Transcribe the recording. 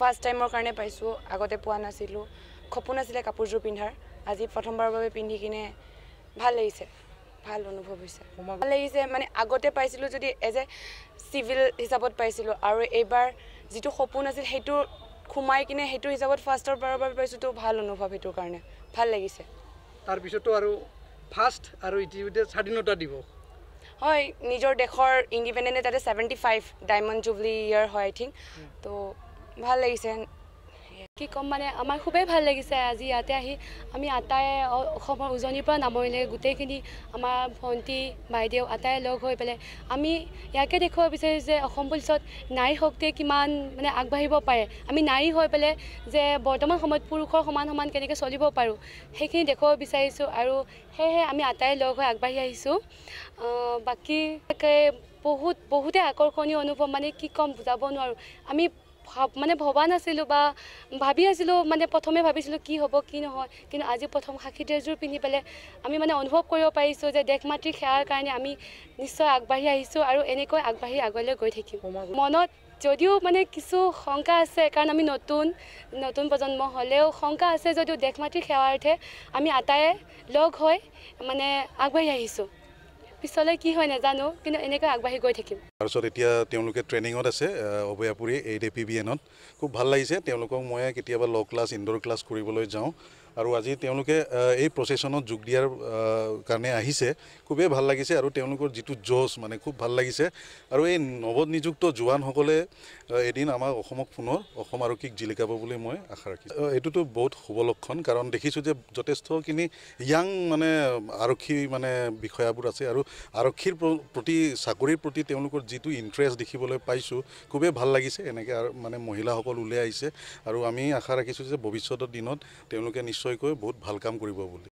First টাইমৰ কাৰণে পাইছোঁ আগতে পোৱা নাছিলোঁ। সপোন আছিলে কাপোৰযোৰ পিন্ধাৰ। আজি প্ৰথমবাৰৰ বাবে পিন্ধি কিনে ভাল লাগিছে ভাল অনুভৱ হৈছে। ভাল লাগিছে মানে আগতে পাইছিলোঁ যদি এজ এ চিভিল হিচাপত পাইছিলোঁ আৰু এইবাৰ যিটো সপোন আছিল সেইটো সোমাই কিনে সেইটো হিচাপত ফাৰ্ষ্টৰ বাৰৰ বাবে পাইছোঁ তো ভাল অনুভৱ সেইটোৰ কাৰণে। ভাল লাগিছে। তাৰপিছতো আৰু ফাৰ্ষ্ট আৰু ইতিমধ্যে স্বাধীনতা দিৱস। হয় নিজৰ দেশৰ ইণ্ডিপেণ্ডেণ্ট তাতে seventy five diamond jubilee year হয় আই থিংক তো ভাল লাগিছে। কি ক'ম মানে আমাৰ খুবেই ভাল লাগিছে আজি ইয়াতে আহি। আমি আটাই অসমৰ উজনিৰ পৰা নামনিলৈ গোটেইখিনি আমাৰ ভণ্টি বাইদেউ আটাই লগ হৈ পেলাই আমি ইয়াকে দেখুৱাব বিচাৰিছোঁ যে অসম পুলিচত নাৰী শক্তিয়ে কিমান মানে আগবাঢ়িব পাৰে। আমি নাৰী হৈ পেলাই যে বৰ্তমান সময়ত পুৰুষৰ সমান সমান কেনেকৈ চলিব পাৰোঁ সেইখিনি দেখুৱাব বিচাৰিছোঁ আৰু সেয়েহে আমি আটাই লগ হৈ আগবাঢ়ি আহিছোঁ। আহ, বাকী বহুত বহুতেই আকৰ্ষণীয় অনুভৱ মানে কি ক'ম বুজাব নোৱাৰোঁ। আমি মানে ভবা নাছিলোঁ বা ভাবি আছিলোঁ মানে প্ৰথমে ভাবিছিলোঁ কি হ'ব কি নহয়। কিন্তু আজি প্ৰথম সাক্ষী ড্ৰেছযোৰ পিন্ধি পেলাই আমি মানে অনুভৱ কৰিব পাৰিছোঁ যে দেশ মাতৃৰ সেৱাৰ কাৰণে আমি নিশ্চয় আগবাঢ়ি আহিছোঁ আৰু এনেকৈ আগবাঢ়ি আগলৈ গৈ থাকিম। মনত যদিও মানে কিছু শংকা আছে কাৰণ আমি নতুন নতুন প্ৰজন্ম হ'লেও শংকা আছে যদিও দেশ মাতৃৰ সেৱাৰ্থে আমি আটায়ে লগ হৈ মানে আগবাঢ়ি আহিছোঁ। পিছলৈ কি হয় নাজানো কিন্তু এনেকৈ আগবাঢ়ি গৈ থাকিম। তাৰপিছত এতিয়া তেওঁলোকে ট্ৰেইনিঙত আছে Abhayapuri eight A P B এনত খুব ভাল লাগিছে তেওঁলোকক মই কেতিয়াবা ল' ক্লাছ ইনড'ৰ ক্লাছ কৰিবলৈ যাওঁ। আৰু আজি তেওঁলোকে এই প্ৰচেশ্যনত যোগ দিয়াৰ কাৰণে আহিছে। খুবেই ভাল লাগিছে আৰু তেওঁলোকৰ যিটো জজ মানে খুব ভাল লাগিছে। আৰু এই নৱনিযুক্ত জোৱানসকলে এদিন আমাক অসমক পুনৰ অসম আৰক্ষীক জিলিকাব বুলি মই আশা ৰাখিছোঁ। এইটোতো বহুত শুভ লক্ষণ কাৰণ দেখিছোঁ যে যথেষ্টখিনি য়াং মানে আৰক্ষী মানে বিষয়াবোৰ আছে আৰু আৰক্ষীৰ প্ৰ- প্ৰতি চাকৰিৰ প্ৰতি তেওঁলোকৰ যিটো ইণ্টাৰেষ্ট দেখিবলৈ পাইছোঁ খুবেই ভাল লাগিছে। এনেকৈ মানে মহিলাসকল ওলাই আহিছে। আৰু আমি আশা ৰাখিছোঁ যে ভৱিষ্যতৰ দিনত তেওঁলোকে নিশ্চয়কৈ বহুত ভাল কাম কৰিব বুলি।